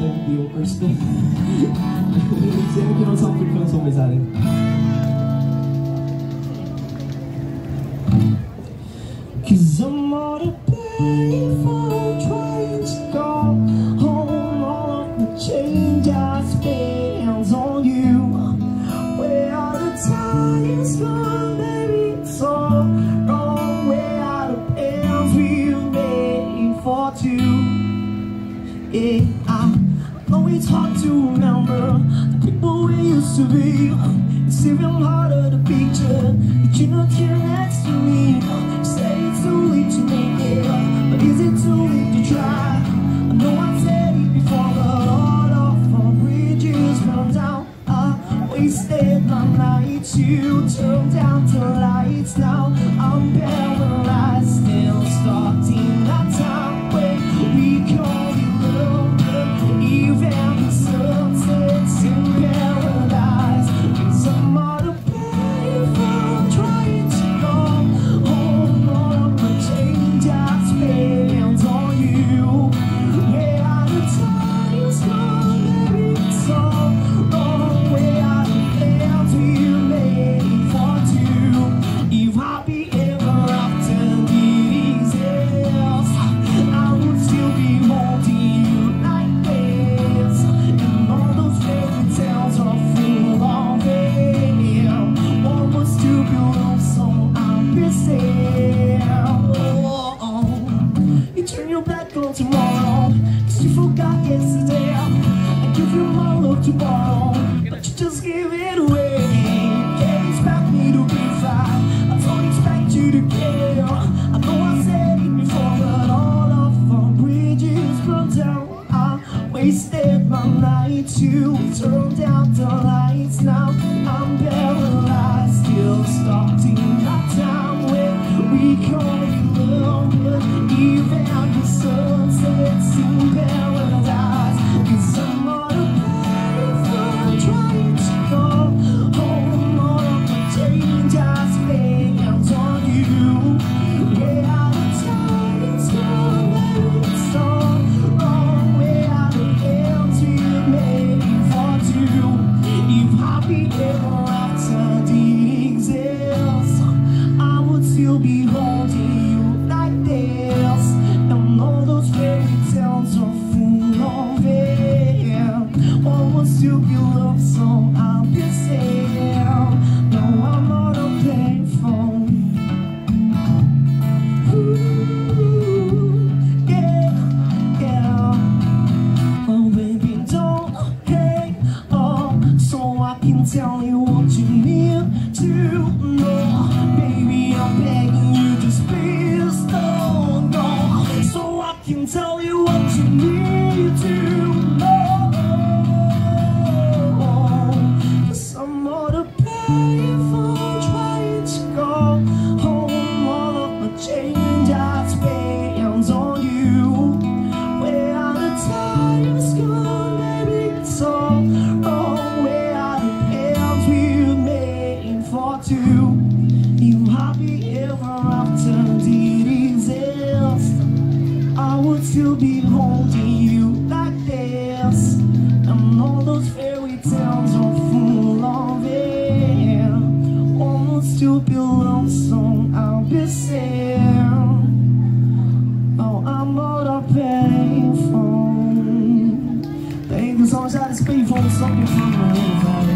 Yung viewers ko. Ko sa? Cause I'm on a payphone trying to go home. All of the change I spent on you. Where are the times Yeah, I know it's hard to remember the people we used to be. It's even harder to picture that you're not here next to me. Say it's too late to make it but is it too late to try? I know I said it before, but all of our bridges burned down. I wasted my nights, you turned down the But you just give it away. I don't expect you to care. I know I said it before, but all of our bridges burned down. I wasted my night to turn down the lights. Now I'm paralyzed, still be love song I'm missing. No, I'm on a payphone. Ooh, yeah, yeah. Don't hate on so I can tell you what you need to know. Baby, I'm begging you, just please don't go. So I can tell you what you need for two? You happy ever after did exist? I would still be holding you like this. And all those fairy tales are full of I'll be sad. Oh, I'm on a payphone. You to for something from